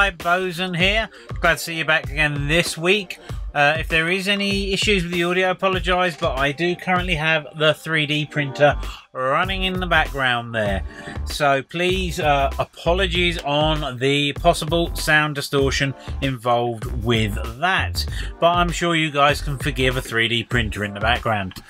hi, Bosun here. Glad to see you back again this week. Uh, if there is any issues with the audio, I apologise, but I do currently have the 3D printer running in the background there. So please, uh, apologies on the possible sound distortion involved with that. But I'm sure you guys can forgive a 3D printer in the background.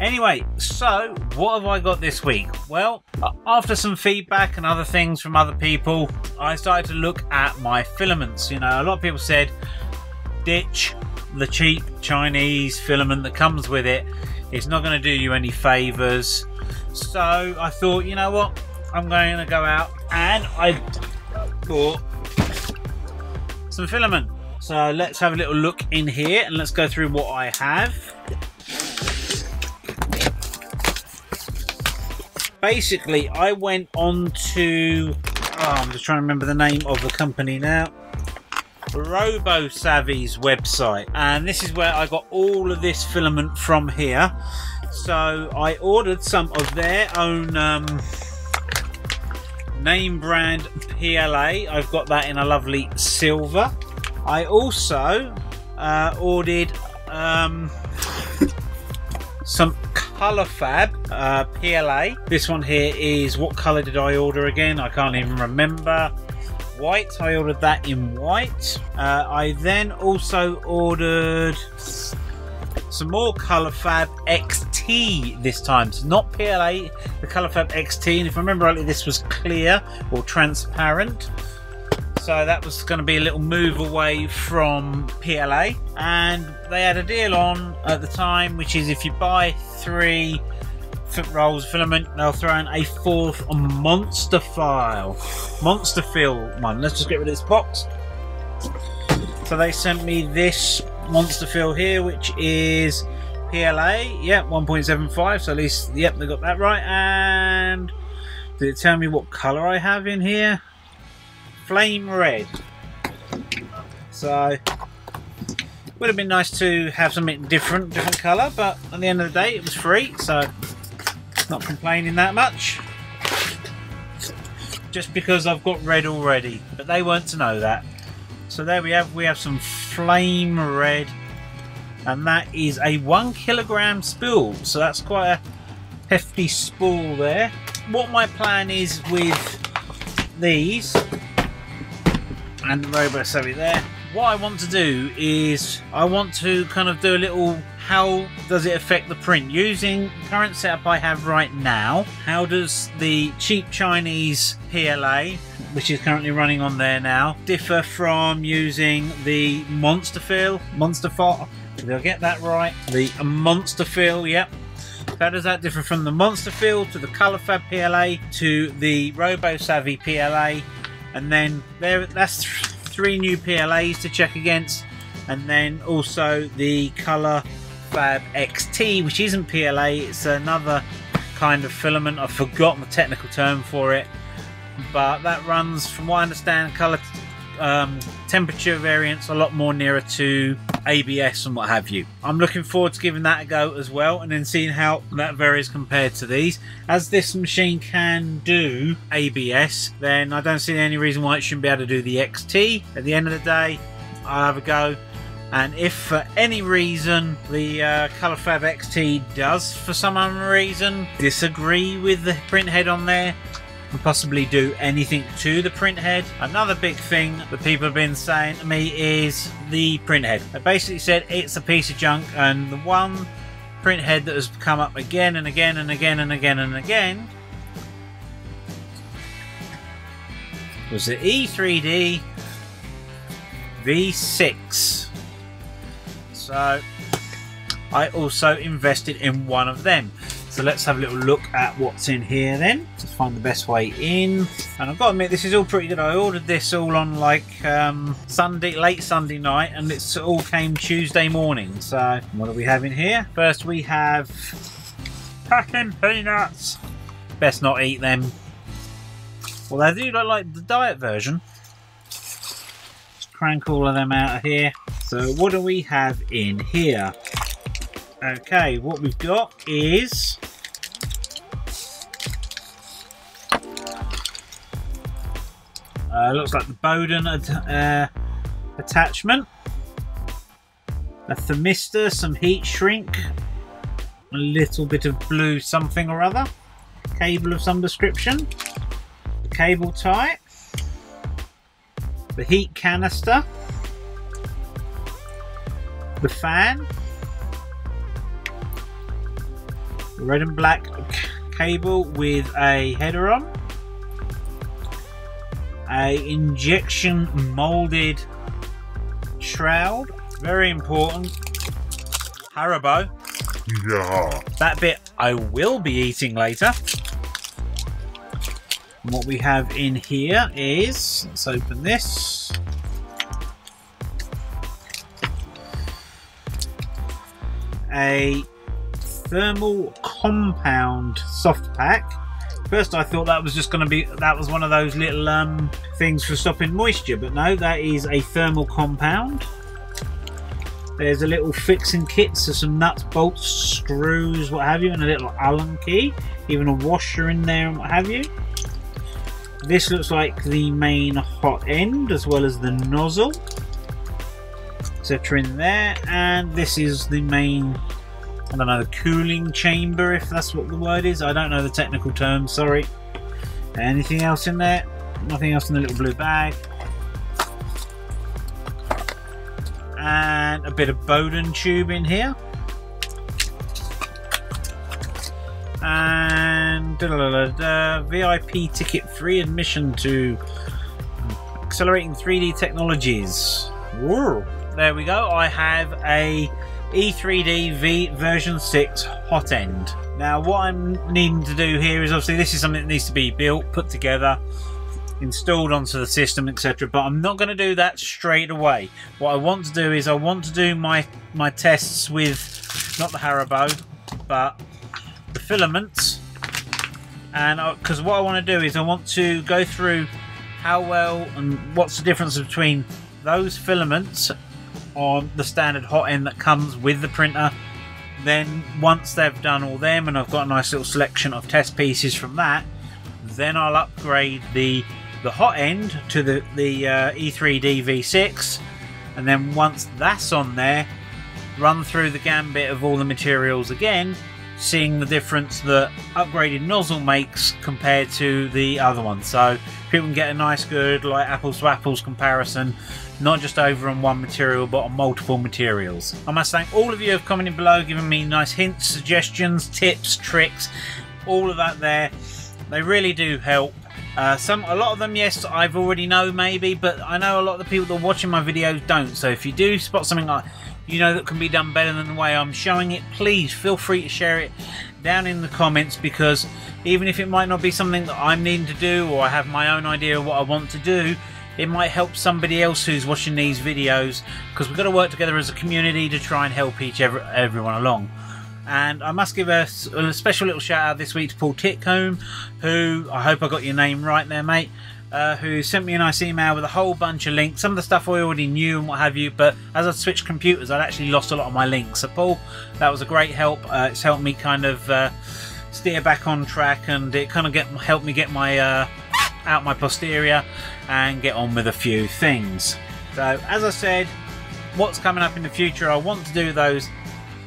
Anyway, so what have I got this week? Well, after some feedback and other things from other people, I started to look at my filaments. You know, a lot of people said ditch the cheap Chinese filament that comes with it. It's not going to do you any favours. So I thought, you know what? I'm going to go out and I bought some filament. So let's have a little look in here and let's go through what I have. Basically, I went on to. Oh, I'm just trying to remember the name of the company now. RoboSavvy's website, and this is where I got all of this filament from here. So I ordered some of their own um, name brand PLA. I've got that in a lovely silver. I also uh, ordered um, some colorFabb uh, PLA. This one here is what color did I order again? I can't even remember. White. I ordered that in white. Uh, I then also ordered some more colorFabb XT this time. So not PLA, the colorFabb XT. And if I remember rightly, this was clear or transparent. So that was going to be a little move away from PLA. And they had a deal on at the time, which is if you buy three foot rolls of filament, they'll throw in a fourth monster file. Monster fill one. Let's just get rid of this box. So they sent me this monster fill here, which is PLA. Yep, 1.75. So at least, yep, they got that right. And did it tell me what color I have in here? flame red. So would have been nice to have something different, different colour, but at the end of the day it was free, so not complaining that much. Just because I've got red already, but they weren't to know that. So there we have, we have some flame red, and that is a one kilogram spool, so that's quite a hefty spool there. What my plan is with these and the RoboSavvy there. What I want to do is I want to kind of do a little how does it affect the print? Using the current setup I have right now how does the cheap Chinese PLA which is currently running on there now differ from using the monster fill? Monster file did I get that right? The monster fill yep. How does that differ from the monster fill to the colorFabb PLA to the RoboSavvy PLA and then there that's th three new PLAs to check against and then also the Color Fab XT which isn't PLA it's another kind of filament. I've forgotten the technical term for it but that runs from what I understand color um, temperature variance a lot more nearer to ABS and what have you. I'm looking forward to giving that a go as well and then seeing how that varies compared to these. As this machine can do ABS, then I don't see any reason why it shouldn't be able to do the XT. At the end of the day, I'll have a go. And if for any reason the uh, Fab XT does, for some reason, disagree with the print head on there, and possibly do anything to the print head. Another big thing that people have been saying to me is the print head. They basically said it's a piece of junk and the one print head that has come up again and again and again and again and again was the E3D V6. So I also invested in one of them. So let's have a little look at what's in here then. Let's find the best way in. And I've got to admit, this is all pretty good. I ordered this all on like um, Sunday, late Sunday night, and it all came Tuesday morning. So what do we have in here? First we have packing peanuts. Best not eat them. Well, they do look like the diet version. Let's crank all of them out of here. So what do we have in here? Okay, what we've got is Uh, looks like the Bowden uh, attachment. A thermistor, some heat shrink, a little bit of blue something or other, cable of some description, cable tie, the heat canister, the fan, red and black cable with a header on, a injection molded shroud, very important, Haribo. Yeah. That bit I will be eating later. And what we have in here is, let's open this. A thermal compound soft pack. First I thought that was just going to be, that was one of those little um, things for stopping moisture, but no, that is a thermal compound. There's a little fixing kit, so some nuts, bolts, screws, what have you, and a little Allen key. Even a washer in there and what have you. This looks like the main hot end as well as the nozzle, etc. in there. And this is the main, I don't know, the cooling chamber, if that's what the word is. I don't know the technical term, sorry. Anything else in there? Nothing else in the little blue bag. and a bit of Bowden tube in here. And da -da -da VIP ticket free admission to Accelerating 3D Technologies. Whoa. There we go. I have a E3D V version 6 hot end. Now what I'm needing to do here is obviously this is something that needs to be built, put together installed onto the system etc but I'm not going to do that straight away what I want to do is I want to do my my tests with not the Haribo but the filaments and because what I want to do is I want to go through how well and what's the difference between those filaments on the standard hot end that comes with the printer. Then once they've done all them and I've got a nice little selection of test pieces from that then I'll upgrade the the hot end to the, the uh, E3D V6 and then once that's on there run through the gambit of all the materials again seeing the difference that upgraded nozzle makes compared to the other one so people can get a nice good like apples to apples comparison not just over on one material but on multiple materials. I must thank all of you who have commented below giving me nice hints, suggestions, tips, tricks, all of that there. They really do help uh, some, a lot of them, yes, I've already know maybe, but I know a lot of the people that are watching my videos don't. So if you do spot something like you know that can be done better than the way I'm showing it, please feel free to share it down in the comments because even if it might not be something that I'm needing to do or I have my own idea of what I want to do, it might help somebody else who's watching these videos because we've got to work together as a community to try and help each every, everyone along. And I must give a, a, special little shout out this week to Paul Titcombe, who I hope I got your name right there, mate. Uh, who sent me a nice email with a whole bunch of links. Some of the stuff I already knew and what have you, but as I switched computers, I'd actually lost a lot of my links. So, Paul, that was a great help. Uh, it's helped me kind of uh, steer back on track, and it kind of get helped me get my uh, out my posterior and get on with a few things. So, as I said, what's coming up in the future? I want to do those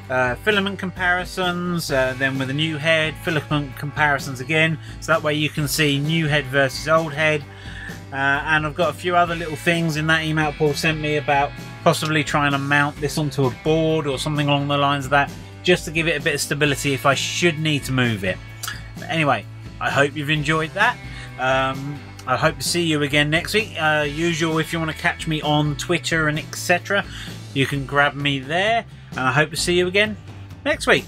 uh, filament comparisons, uh, then with a new head, filament comparisons again, so that way you can see new head versus old head. Uh, and I've got a few other little things in that email Paul sent me about possibly trying to mount this onto a board or something along the lines of that, just to give it a bit of stability if I should need to move it. But anyway, I hope you've enjoyed that. Um, I hope to see you again next week. Uh, usual, if you want to catch me on Twitter and etc., you can grab me there and I hope to see you again next week.